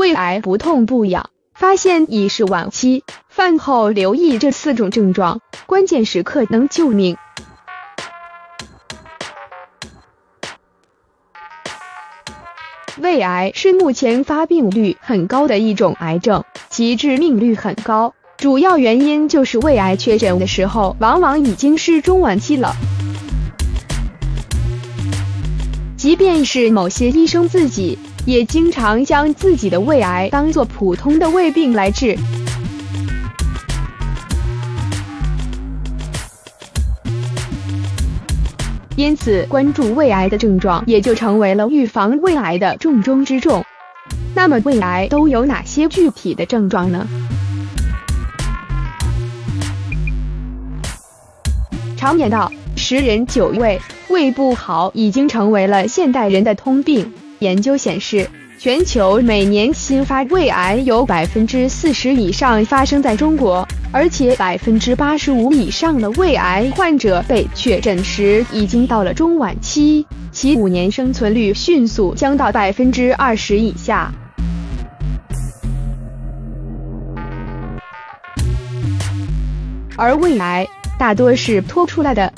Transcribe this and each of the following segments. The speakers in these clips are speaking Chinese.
胃癌不痛不痒，发现已是晚期，饭后留意这四种症状，关键时刻能救命。胃癌是目前发病率很高的一种癌症，其致命率很高，主要原因就是胃癌确诊的时候往往已经是中晚期了。即便是某些医生自己，也经常将自己的胃癌当做普通的胃病来治。因此，关注胃癌的症状也就成为了预防胃癌的重中之重。那么，胃癌都有哪些具体的症状呢？常言道，十人九胃，胃不好已经成为了现代人的通病。研究显示，全球每年新发胃癌有百分之四十以上发生在中国。而且百分之八十五以上的胃癌患者被确诊时已经到了中晚期，其五年生存率迅速降到百分之二十以下。而胃癌大多是拖出来的。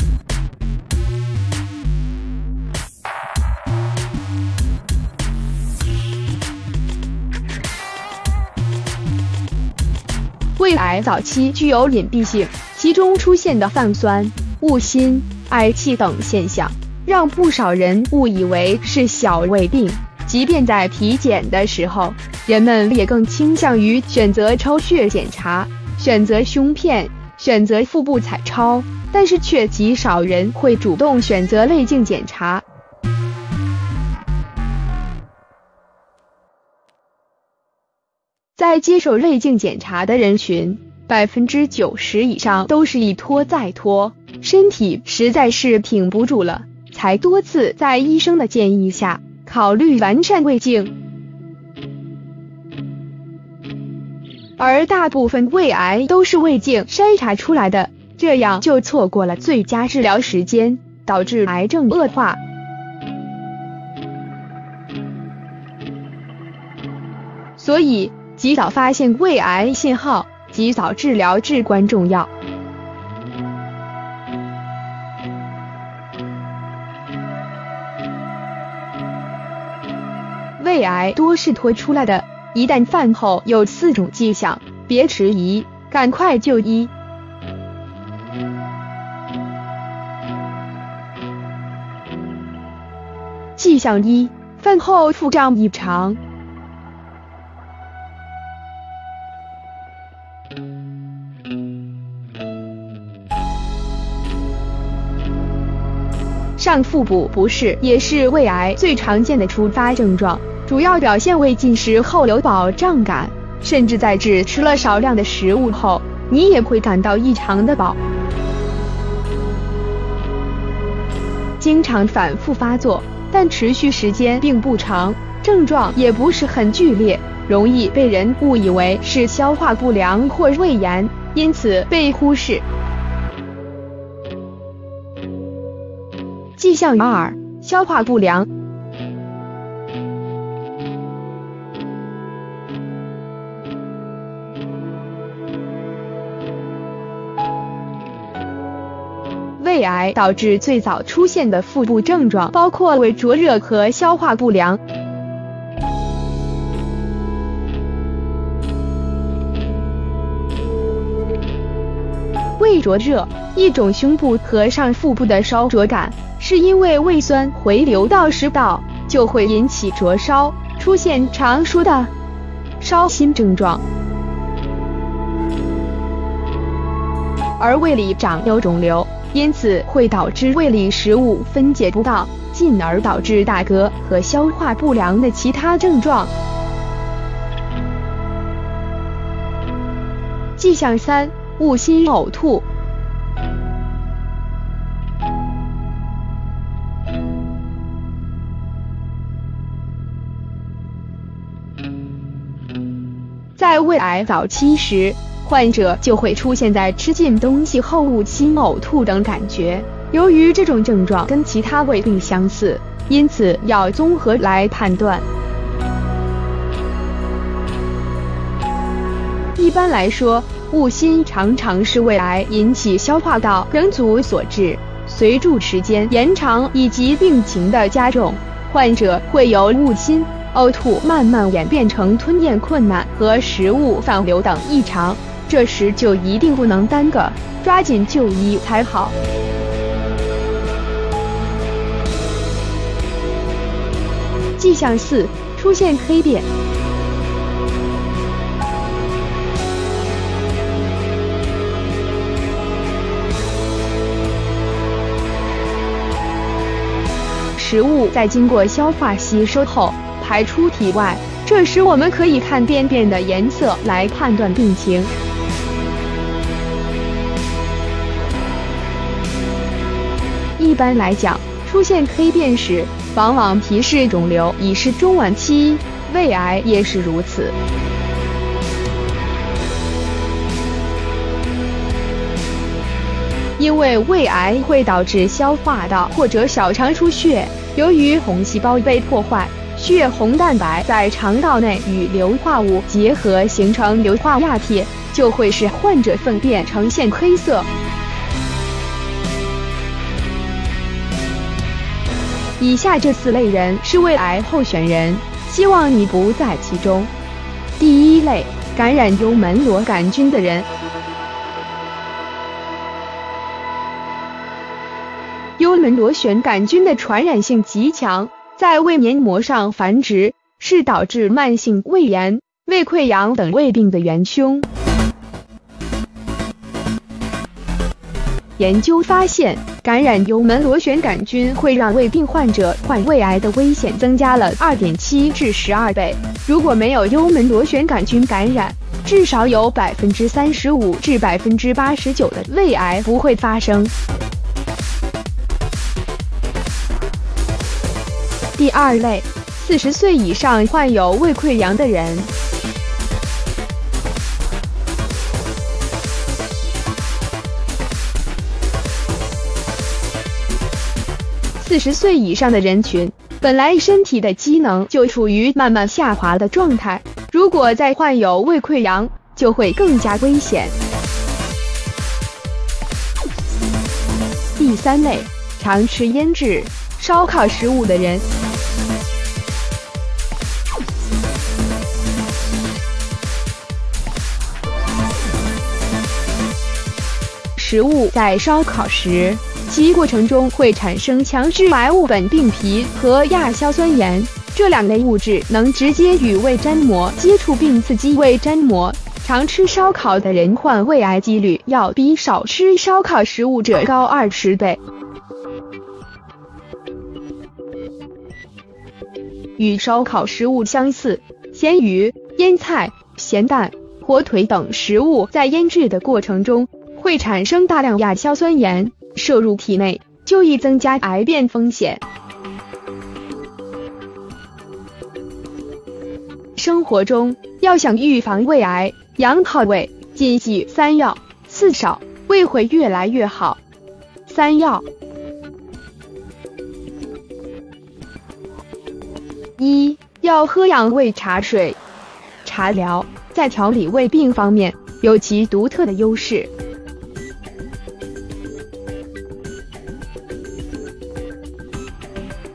胃癌早期具有隐蔽性，其中出现的泛酸、恶心、嗳气等现象，让不少人误以为是小胃病。即便在体检的时候，人们也更倾向于选择抽血检查、选择胸片、选择腹部彩超，但是却极少人会主动选择胃镜检查。在接受胃镜检查的人群，百分之九十以上都是一拖再拖，身体实在是挺不住了，才多次在医生的建议下考虑完善胃镜。而大部分胃癌都是胃镜筛查出来的，这样就错过了最佳治疗时间，导致癌症恶化。所以。及早发现胃癌信号，及早治疗至关重要。胃癌多是拖出来的，一旦饭后有四种迹象，别迟疑，赶快就医。迹象一：饭后腹胀异常。上腹部不适也是胃癌最常见的突发症状，主要表现为进食后有饱胀感，甚至在只吃了少量的食物后，你也会感到异常的饱。经常反复发作，但持续时间并不长，症状也不是很剧烈，容易被人误以为是消化不良或胃炎，因此被忽视。迹象二：消化不良。胃癌导致最早出现的腹部症状包括胃灼热和消化不良。胃灼热，一种胸部和上腹部的烧灼感。是因为胃酸回流到食道，就会引起灼烧，出现常说的烧心症状。而胃里长有肿瘤，因此会导致胃里食物分解不当，进而导致打嗝和消化不良的其他症状。迹象三：恶心呕吐。癌早期时，患者就会出现在吃进东西后恶心、呕吐等感觉。由于这种症状跟其他胃病相似，因此要综合来判断。一般来说，误心常常是胃癌引起消化道梗阻所致。随住时间延长以及病情的加重，患者会由误心、呕吐慢慢演变成吞咽困难和食物反流等异常。这时就一定不能耽搁，抓紧就医才好。迹象四：出现黑便。食物在经过消化吸收后排出体外，这时我们可以看便便的颜色来判断病情。一般来讲，出现黑便时，往往提示肿瘤已是中晚期，胃癌也是如此。因为胃癌会导致消化道或者小肠出血。由于红细胞被破坏，血红蛋白在肠道内与硫化物结合，形成硫化亚铁，就会使患者粪便呈现黑色。以下这四类人是胃癌候选人，希望你不在其中。第一类，感染幽门螺杆菌的人。幽门螺旋杆菌的传染性极强，在胃黏膜上繁殖，是导致慢性胃炎、胃溃疡等胃病的元凶。研究发现，感染幽门螺旋杆菌会让胃病患者患胃癌的危险增加了二点七至十二倍。如果没有幽门螺旋杆菌感染，至少有百分之三十五至百分之八十九的胃癌不会发生。第二类，四十岁以上患有胃溃疡的人。四十岁以上的人群，本来身体的机能就处于慢慢下滑的状态，如果再患有胃溃疡，就会更加危险。第三类，常吃腌制、烧烤食物的人。食物在烧烤时，其过程中会产生强致癌物苯并芘和亚硝酸盐，这两类物质能直接与胃粘膜接触并刺激胃粘膜。常吃烧烤的人患胃癌几率要比少吃烧烤食物者高二十倍。与烧烤食物相似，咸鱼、腌菜、咸蛋、火腿等食物在腌制的过程中。会产生大量亚硝酸盐，摄入体内就易增加癌变风险。生活中要想预防胃癌，养好胃，谨记三要：四少，胃会越来越好。三要：一要喝养胃茶水，茶疗在调理胃病方面有其独特的优势。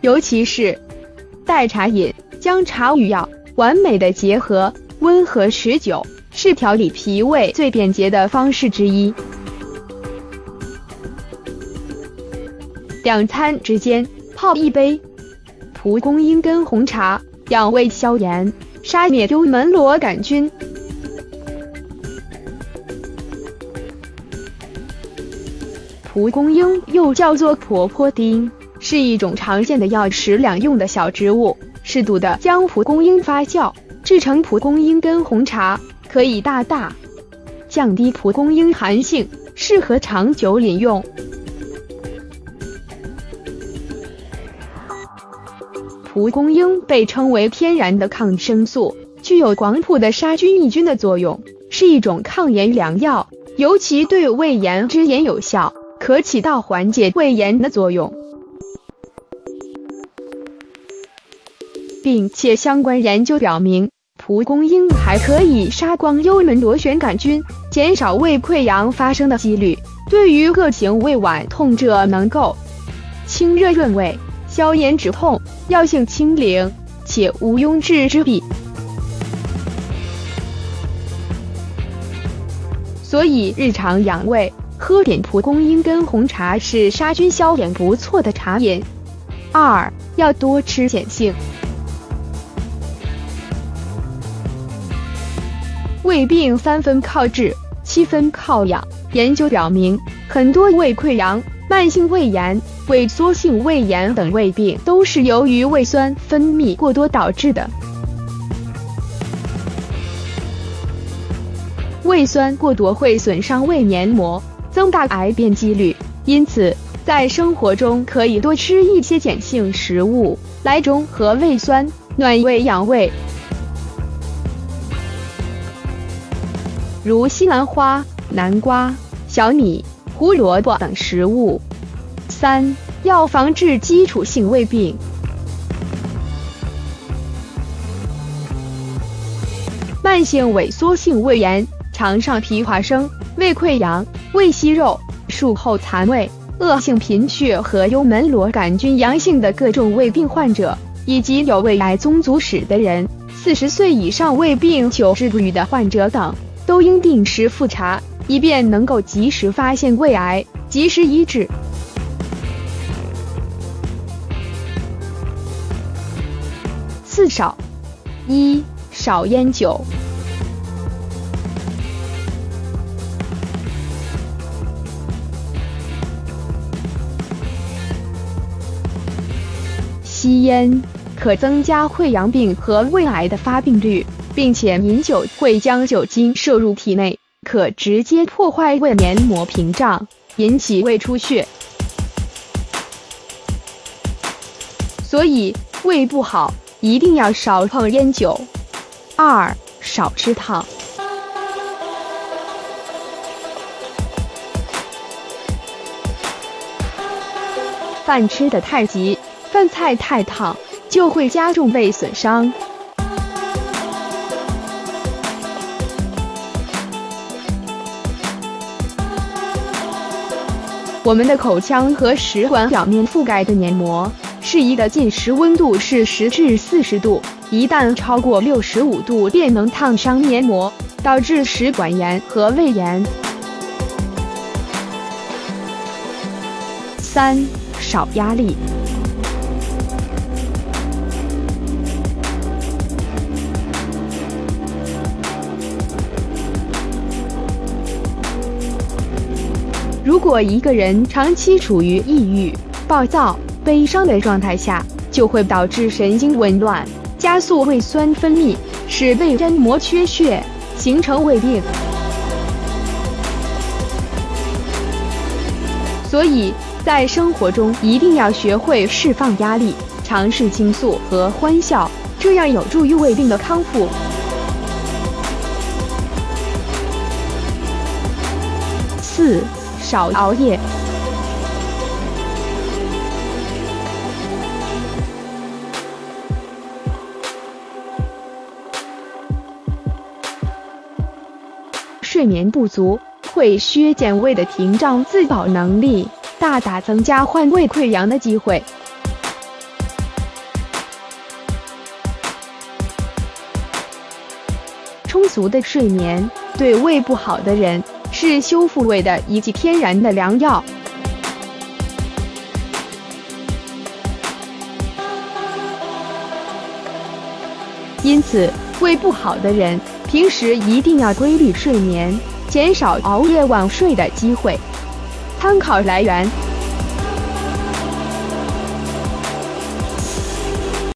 尤其是代茶饮，将茶与药完美的结合，温和持久，是调理脾胃最便捷的方式之一。两餐之间泡一杯蒲公英根红茶，养胃消炎，杀灭幽门螺杆菌。蒲公英又叫做婆婆丁。是一种常见的药食两用的小植物，适度的将蒲公英发酵制成蒲公英根红茶，可以大大降低蒲公英寒性，适合长久饮用。蒲公英被称为天然的抗生素，具有广谱的杀菌抑菌的作用，是一种抗炎良药，尤其对胃炎之炎有效，可起到缓解胃炎的作用。并且相关研究表明，蒲公英还可以杀光幽门螺旋杆菌，减少胃溃疡发生的几率。对于各型胃脘痛者，能够清热润胃、消炎止痛，药性清灵，且毋庸置之弊。所以日常养胃，喝点蒲公英跟红茶是杀菌消炎不错的茶饮。二要多吃碱性。胃病三分靠治，七分靠养。研究表明，很多胃溃疡、慢性胃炎、萎缩性胃炎等胃病都是由于胃酸分泌过多导致的。胃酸过多会损伤胃黏膜，增大癌变几率。因此，在生活中可以多吃一些碱性食物，来中和胃酸，暖胃养胃。如西兰花、南瓜、小米、胡萝卜等食物。三要防治基础性胃病。慢性萎缩性胃炎、肠上皮化生、胃溃疡、胃息肉、术后残胃、恶性贫血和幽门螺杆菌阳性的各种胃病患者，以及有胃癌宗族史的人、四十岁以上胃病久治不愈的患者等。都应定时复查，以便能够及时发现胃癌，及时医治。四少：一、少烟酒。吸烟可增加溃疡病和胃癌的发病率。并且饮酒会将酒精摄入体内，可直接破坏胃黏膜屏障，引起胃出血。所以胃不好一定要少碰烟酒。二少吃烫，饭吃的太急，饭菜太烫，就会加重胃损伤。我们的口腔和食管表面覆盖的黏膜，适宜的进食温度是十至四十度，一旦超过六十五度，便能烫伤黏膜，导致食管炎和胃炎。三少压力。如果一个人长期处于抑郁、暴躁、悲伤的状态下，就会导致神经紊乱，加速胃酸分泌，使胃黏膜缺血，形成胃病。所以在生活中一定要学会释放压力，尝试倾诉和欢笑，这样有助于胃病的康复。四。少熬夜，睡眠不足会削减胃的屏障自保能力，大大增加患胃溃疡的机会。充足的睡眠对胃不好的人。是修复胃的一剂天然的良药。因此，胃不好的人平时一定要规律睡眠，减少熬夜晚睡的机会。参考来源。